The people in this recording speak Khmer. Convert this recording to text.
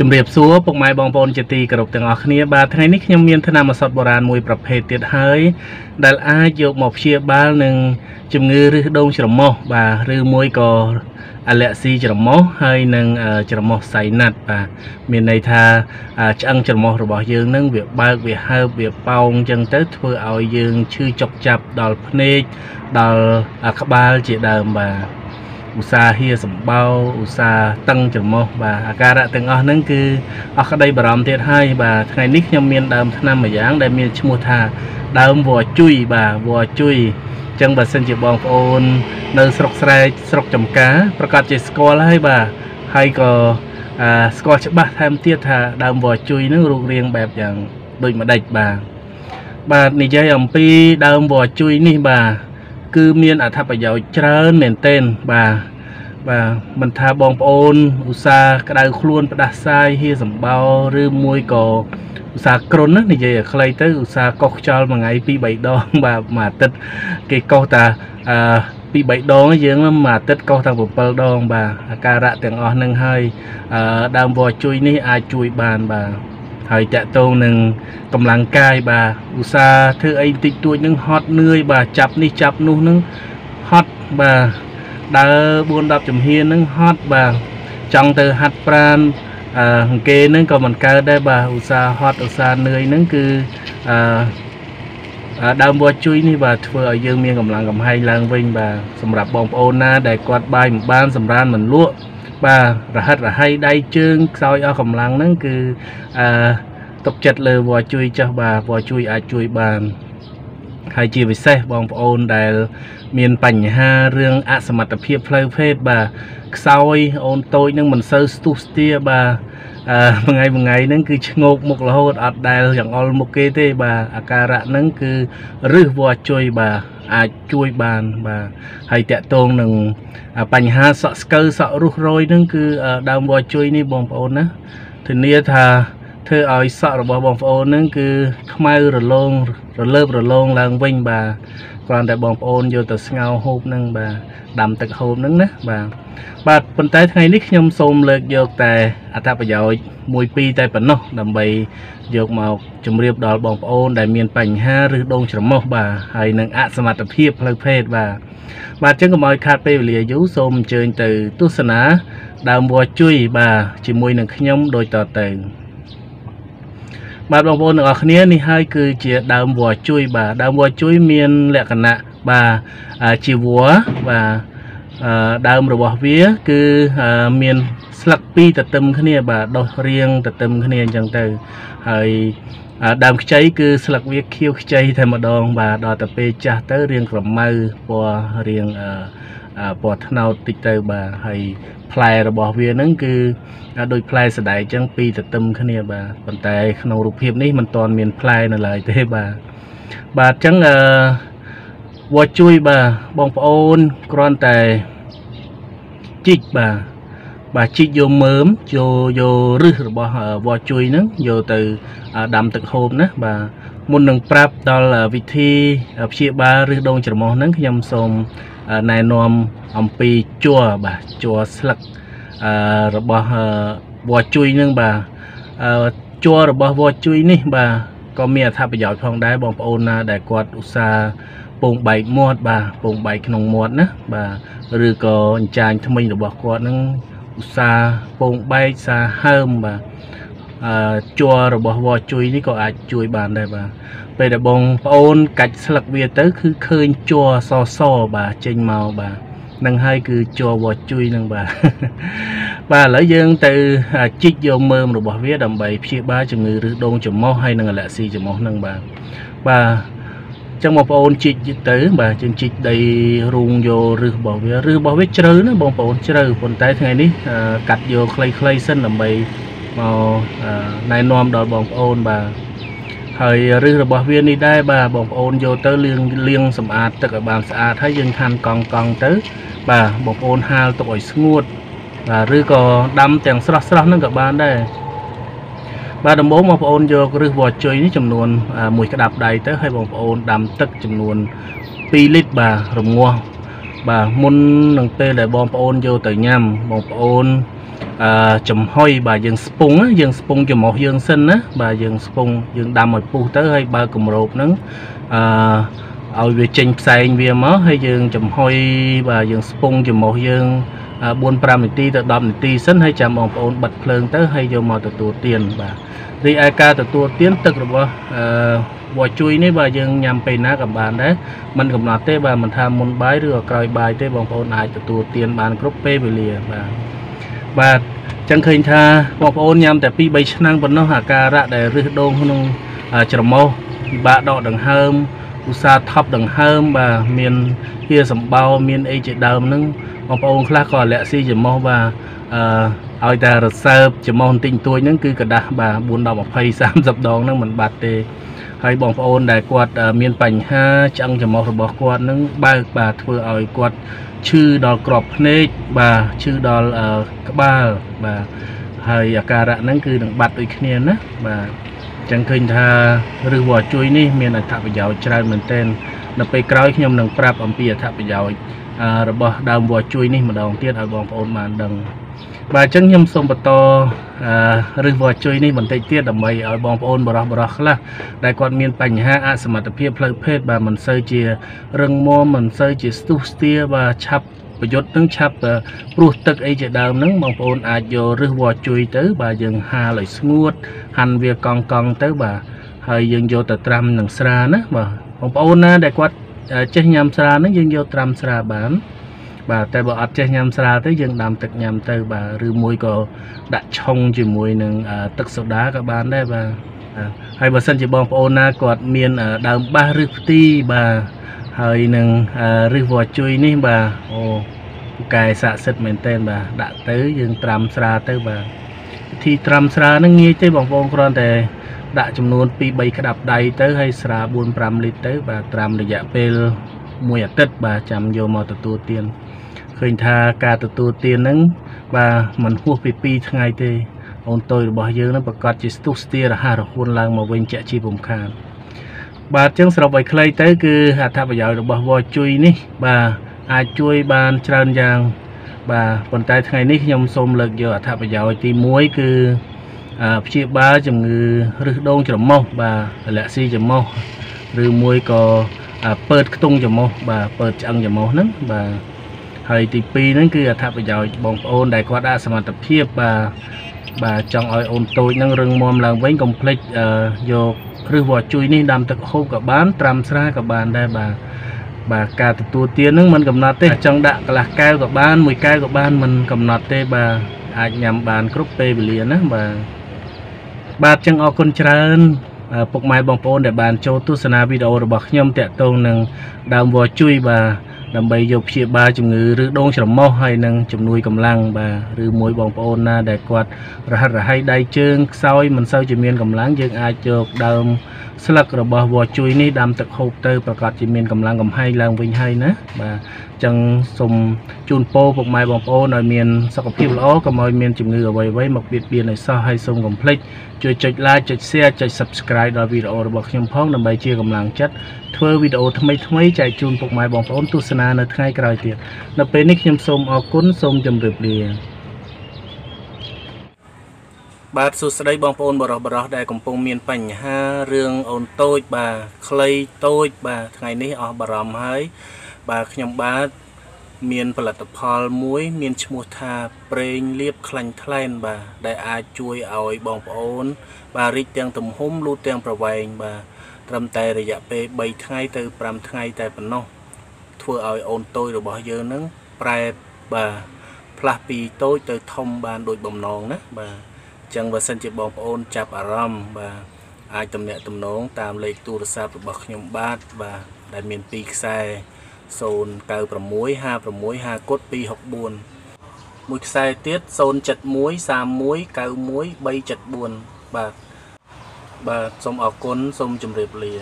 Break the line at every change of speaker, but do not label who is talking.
ជំរាបសួរពុកម៉ែបងប្អូនជាទីគោរពទាំងអស់គ្នាបាទថ្ងៃនេះខ្ញុំមានថ្នាំឱសថបុរាណមួយប្រភេទទៀតហើយដែលអាចយកមកព្យាបាលនឹងជំងឺរឹសដូងច្រមុះបាទឬមួយក៏អាឡែស៊ីច្រមុះហើយនឹងច្រមុះសៃណាត់បាទមានន័យថាឆ្អឹងច្រមុះរបស់យើងនឹងវាបើកវាហើបវាប៉ោងអញ្ចឹងទៅធ្វើឲ្យយើងឈឺចុកចាប់ដល់ភ្នែកដល់ក្បាលជាដើមបាទ ឧស្សាហ៍ហៀសម្បោឧស្សាហ៍តឹងច្រមុះបាទអាការៈទាំងអស់ហ្នឹងគឺអស់ក្តីបារម្ភទៀតហើយបាទថ្ងៃនេះខ្ញុំមានដើមថ្នាំមួយយ៉ាងដែលមានឈ្មោះថាដើមវល្លិជុយបាទវល្លិជុយអញ្ចឹងបើសិនជាបងប្អូន នៅស្រុកស្រែស្រុកចំការប្រកាសជាស្គាល់ហើយបាទហើយក៏ស្គាល់ច្បាស់ថែមទៀតថាដើមវល្លិជុយហ្នឹងរូបរាងបែបយ៉ាងដូចម្ដេចបាទបាទនិយាយអំពីដើមវល្លិជុយនេះបាទ គឺមានអត្ថប្រយោជន៍ច្រើនមែនទែនបាទបាទមិនថាបងប្អូនឧស្សាហ៍ក្តៅខ្លួនផ្ដាសាយហៀសម្បោឬមួយក៏ឧស្សាហ៍គ្រុនណានិយាយឲ្យខ្លីទៅឧស្សាហ៍កោសខ្យល់មួយថ្ងៃ2 3ដងបាទមួយអាទិត្យគេកោសតាអឺពី3ដងយើងមួយអាទិត្យកោសតា7ដងបាទអាការៈទាំងអស់នឹងហើយអឺដើមវល្លិជួយនេះអាចជួយបានបាទ ហើយតកតងនឹងកម្លាំងកាយបាទឧស្សាហ៍ធ្វើអីតិចតួចនឹងហត់នឿយបាទចាប់នេះចាប់នោះនឹងហត់បាទដើរ4 10ជំហាននឹងហត់បាទចង់ទៅហាត់ប្រានអឺគេនឹងក៏មិនកើតដែរបាទឧស្សាហ៍ហត់ឧស្សាហ៍នឿយនឹងគឺអឺដើមវល្លិជួយនេះបាទធ្វើឲ្យយើងមានកម្លាំងកំហែងឡើងវិញបាទសម្រាប់បងប្អូនណាដែលគាត់បាយមិនបានសម្រានមិនលក់ បាទរហិតរហៃដៃជើងខ្សោយអស់កម្លាំងហ្នឹងគឺអឺទុកចិត្តលើវល្លិជួយចាស់បាទវល្លិជួយអាចជួយបានហើយជាពិសេសបងប្អូនដែល មានបញ្ហារឿងអសមត្ថភាពផ្លូវភេទបាទខ្សោយអូនតូចនឹងមិនសូវស្ទុះស្ទាបាទ អឺមួយថ្ងៃមួយថ្ងៃហ្នឹងគឺឆ្ងោកមុខរហូតអត់ដែលយ៉ាងអល់មុខគេទេបាទអាការៈហ្នឹងគឺរឹសវល្លិជួយបាទអាចជួយបានបាទហើយតកតងនឹងបញ្ហាសក់ស្កូវសក់រុះរយហ្នឹងគឺដើមវល្លិជួយនេះបងប្អូនណាធានាថាធ្វើឲ្យសក់របស់បងប្អូនហ្នឹងគឺខ្មៅរលោងរលើបរលោងឡើងវិញបាទគ្រាន់តែបងប្អូនយកទៅស្ងោរហូបហ្នឹងបាទដាំទឹកហូបហ្នឹងណាបាទ បាទប៉ុន្តែថ្ងៃនេះខ្ញុំសូមលើកយកតែអត្ថប្រយោជន៍មួយពីរតែប៉ុណ្ណោះដើម្បីយកមកជម្រាបដល់បងប្អូនដែលមានបញ្ហាឬដងច្រមុះបាទហើយនឹងអសមត្ថភាពផ្លូវភេទបាទបាទអញ្ចឹងកុំឲ្យខាតពេលវេលាយូរសូមអញ្ជើញទៅទស្សនាដើមវល្លិជួយបាទជាមួយនឹងខ្ញុំដូចតទៅបាទបងប្អូនទាំងអស់គ្នានេះហើយគឺជាដើមវល្លិជួយបាទដើមវល្លិជួយមានលក្ខណៈបាទជាវល្លិបាទ ដើមរបស់វាគឺមានស្លឹកពីរទទឹមគ្នាបាទដុះរៀងទទឹមគ្នាអញ្ចឹងទៅហើយដើមខ្ចីគឺស្លឹកវាខៀវខ្ចីតែម្ដង បាទដល់ទៅពេលចាស់ទៅរៀងក្រមៅពណ៌រៀងពណ៌ត្នោតតិចទៅបាទហើយផ្លែរបស់វាហ្នឹងគឺដូចផ្លែសណ្ដែកអញ្ចឹងពីរទទឹមគ្នាបាទប៉ុន្តែក្នុងរូបភាពនេះមិនទាន់មានផ្លែនៅឡើយទេបាទបាទអញ្ចឹងអឺ វ៉ជួយបាទបងប្អូនគ្រាន់តែជីកបាទបាទជីកយកមើមយកយករឹសរបស់វ៉ជួយហ្នឹងយកទៅដាំទឹកហូបណាបាទមុននឹងប្រាប់ដល់វិធីព្យាបាលរឹសដងច្រមុះហ្នឹងខ្ញុំសូមណែនាំអំពីជ័របាទជ័រស្លឹកអឺរបស់វល្លិជួយនឹងបាទអឺជ័ររបស់វល្លិជួយនេះបាទក៏មានអត្ថប្រយោជន៍ផងដែរបងប្អូនណាដែលគាត់ឧស្សាហ៍ ពងបែកមាត់បាទពងបែកក្នុងមាត់ណាបាទឬក៏អញ្ចាញថ្មិញរបស់គាត់នឹងឧស្សាហ៍ពងបែកសាហើមបាទអឺជ័ររបស់វល្លិជួយនេះក៏អាចជួយបានដែរបាទពេលដែលបងប្អូនកាច់ស្លឹកវាទៅ គឺឃើញជ័រសសបាទចេញមកបាទនឹងហើយគឺជ័រវល្លិជួយនឹងបាទបាទឥឡូវយើងទៅជីកយកមើមរបស់វាដើម្បីព្យាបាលជំងឺរឹសដូងច្រមុះហើយនិងអាឡែស៊ីច្រមុះនឹងបាទបាទ ចឹងបងប្អូនជីកទៅបាទយើងជីកដីរូងយករឹសរបស់វារឹសរបស់វាជ្រៅណាបងប្អូនជ្រៅប៉ុន្តែថ្ងៃនេះកាត់យកខ្លីៗសិនដើម្បីមកណែនាំដល់បងប្អូនបាទហើយរឹសរបស់វានេះដែរបាទបងប្អូនយកទៅលាងលាងសម្អាតទឹកឲ្យបានស្អាតហើយយើងខានកង់កង់ទៅ បាទបងប្អូនហាលទុកឲ្យស្ងួតបាទឬក៏ដាំទាំងស្រស់ស្រស់ហ្នឹងក៏បានដែរ បាទដំបូងបងប្អូនយករឹសវល្លិជុយនេះចំនួនមួយក្តាប់ដៃទៅហើយបងប្អូនដាំទឹកចំនួន2លីត្របាទរងាស់បាទមុននឹងពេលដែលបងប្អូនយកទៅញ៉ាំបងប្អូនអឺចំហុយបាទយើងស្ពងណាយើងស្ពងចំហុយយើងសិនណាបាទយើងស្ពងយើងដាំឲ្យពុះទៅហើយបើគម្របហ្នឹងអឺឲ្យវាចេញផ្សែងវាមកហើយយើងចំហុយបាទយើងស្ពងចំហុយយើង 4 5នាទីទៅ10នាទីសិនហើយចាំបងប្អូនបិទភ្លើងទៅហើយយកមកទទួលទានបាទរីឯការទទួលទានទឹករបស់អឺវ៉ាជួយនេះបាទយើងញ៉ាំពេលណាក៏បានដែរมันកំណត់ទេបាទមិនថាមុនបាយឬក៏ក្រោយបាយទេបងប្អូនអាចទទួលទានបានគ្រប់ពេលវេលាបាទបាទចឹងឃើញថាបងប្អូនញ៉ាំតែ2 3ឆ្នាំប៉ុណ្ណោះអាការៈដែលរឹសដូងក្នុងច្រមុះពិបាកដកដង្ហើមឧស្សាហ៍ថប់ដង្ហើមបាទមានហៀសម្បោមានអីជាដើមហ្នឹង បងប្អូនខ្លះក៏លាក់ស៊ីច្រមុះបាទអឺឲ្យតែរសើបច្រមុះបន្តិចតួចហ្នឹងគឺกระដាស់បាទ4 10 20 30ដងហ្នឹងមិនបាត់ទេហើយបងប្អូនដែលគាត់មានបញ្ហាឆ្អឹងច្រមុះរបស់គាត់នឹងបើកបាទធ្វើឲ្យគាត់ឈឺដល់ក្របភ្នែកបាទឈឺដល់ក្បាលបាទហើយអាការៈហ្នឹងគឺនឹងបាត់ដូចគ្នាណាបាទចឹងឃើញថារឹសវល្លិជួយនេះមានអត្ថប្រយោជន៍ច្រើនមែនទែននៅពេលក្រោយខ្ញុំនឹងប្រាប់អំពីអត្ថប្រយោជន៍ របស់ដើមវល្លិជួយនេះម្ដងទៀតឲ្យបងប្អូនបានដឹងបាទអញ្ចឹងខ្ញុំសូមបន្តរឹសវល្លិជួយនេះបន្តិចទៀតដើម្បីឲ្យបងប្អូនបរោះបរោះខ្លះដែលគាត់មានបញ្ហាអសមត្ថភាពផ្លូវភេទបាទមិនសូវជារឹងមាំមិនសូវជាស្ទុះស្ទាបាទឆាប់ប្រយុទ្ធនឹងឆាប់ព្រោះទឹកអីជាដើមហ្នឹងបងប្អូនអាចយករឹសវល្លិជួយទៅ បាទយើងហាលឲ្យស្ងួតហាន់វាកង់កង់ទៅបាទហើយយើងយកទៅត្រាំនឹងស្រាណាបាទបងប្អូនណាដែលគាត់ ចេះញ៉ាំស្រាហ្នឹងយើងយកត្រាំស្រាបានបាទតែបើអត់ចេះញ៉ាំស្រាទេយើងដាំទឹកញ៉ាំទៅបាទឬមួយក៏ដាក់ឆុងជាមួយនឹងទឹកសូដាក៏បានដែរបាទហើយបើសិនជាបងប្អូនណាគាត់មានដើមបាសឬផ្ទីបាទហើយនឹងរឹសវល្លិជួយនេះបាទអូពូកែស័ក្តិសិទ្ធមែនតើបាទដាក់ទៅយើងត្រាំស្រាទៅបាទវិធីត្រាំស្រាហ្នឹងងាយទេបងប្អូនគ្រាន់តែ ដាក់ចំនួន2 3ក្តាប់ដៃទៅហើយស្រា4 5លីត្រទៅបាទត្រាំរយៈពេល1អាទិត្យបាទចាំយកមកទទួលទានឃើញថាការទទួលទានហ្នឹងបាទมันហួសពី2ថ្ងៃទេអូនតូចរបស់យើងហ្នឹងប្រកាសជាស្ទុះស្ទារហ័សរហួនឡើងមកវិញជាក់ជាពំខានបាទចឹងសរុបឲ្យខ្លីទៅគឺអត្ថប្រយោជន៍របស់វជួយនេះ បាទអាចជួយបានច្រើនយ៉ាង បាទប៉ុន្តែថ្ងៃនេះខ្ញុំសូមលើកយកអត្ថប្រយោជន៍ទី1គឺ ព្យាបាលជំងឺរឹសដូងច្រមុះបាទលាក់ស៊ីច្រមុះឬមួយក៏ពើតខ្ទង់ច្រមុះបាទពើតឆ្អឹងច្រមុះហ្នឹងបាទហើយទី2ហ្នឹងគឺអត្ថប្រយោជន៍បងប្អូនដែលគាត់អាចសមត្ថភាពបាទបាទចង់ឲ្យអូនតូចហ្នឹងរឹងមាំឡើងវិញកុំភ្លេចយកគ្រឹះវល្លិជួយនេះដាំទឹកហូបក៏បានត្រាំស្រាក៏បានដែរបាទបាទការទទួលទានហ្នឹងมันកំណត់ទេចង់ដាក់កន្លះកែវក៏បានមួយកែវក៏បានมันកំណត់ទេបាទអាចញ៉ាំបានគ្រប់ពេលវេលាណាបាទ បាទចឹងអរគុណច្រើនពុកម៉ែបងប្អូនដែលបានចូលទស្សនាវីដេអូរបស់ខ្ញុំតាក់ទងនឹងដើមវល្លិជួយបាទដើម្បីយកព្យាបាលជំងឺឬដងច្រមុះហើយនឹងជំនួយកម្លាំងបាទឬមួយបងប្អូនណាដែលគាត់រហិតរហៃដៃជើងខ្សោយមិនសូវជាមានកម្លាំងយើងអាចយកដើម ស្លឹករបស់វល្លិជួយនេះដាំទឹកហូបទៅប្រកាសជាមានកម្លាំងកំហែងឡើងវិញហើយណាបាទចឹងសូមជូនពរពុកម៉ែបងប្អូនឲ្យមានសុខភាពល្អកុំឲ្យមានជំងឺអ្វីៗមកបៀតបៀនឲ្យសោះហើយសូមកុំភ្លេចជួយចុច like ចុច share ចុច subscribe ដល់វីដេអូរបស់ខ្ញុំផងដើម្បីជាកម្លាំងចិត្តធ្វើវីដេអូថ្មីៗចែកជូនពុកម៉ែបងប្អូនទស្សនានៅថ្ងៃក្រោយទៀតនៅពេលនេះខ្ញុំសូមអរគុណសូមជម្រាបលា បាទសួស្តីបងប្អូនបរោះបរោះដែលកំពុងមានបញ្ហារឿងអូនតូចបាទខ្លីតូចបាទថ្ងៃនេះអស់បារម្ភហើយបាទខ្ញុំបាទមានផលិតផលមួយមានឈ្មោះថាប្រេងលាបខ្លាញ់ថ្លែនបាទដែលអាចជួយឲ្យបងប្អូន បាទរីកទាំងទំហំលូតទាំងប្រវែងបាទត្រឹមតែរយៈពេល3ថ្ងៃទៅ5ថ្ងៃតែប៉ុណ្ណោះធ្វើឲ្យអូនតូចរបស់យើងនឹងប្រែបាទផ្លាស់ពីតូចទៅធំបានដូចបំណងណាបាទអញ្ចឹងបើសិនជាបងប្អូនចាប់អារម្មណ៍បាទអាចទំនាក់ទំនងតាមលេខទូរស័ព្ទរបស់ខ្ញុំបាទបាទដែលមាន2ខ្សែ096 56 5គុត264មួយខ្សែទៀត071 31 91 374បាទបាទសូមអរគុណសូមជម្រាបលា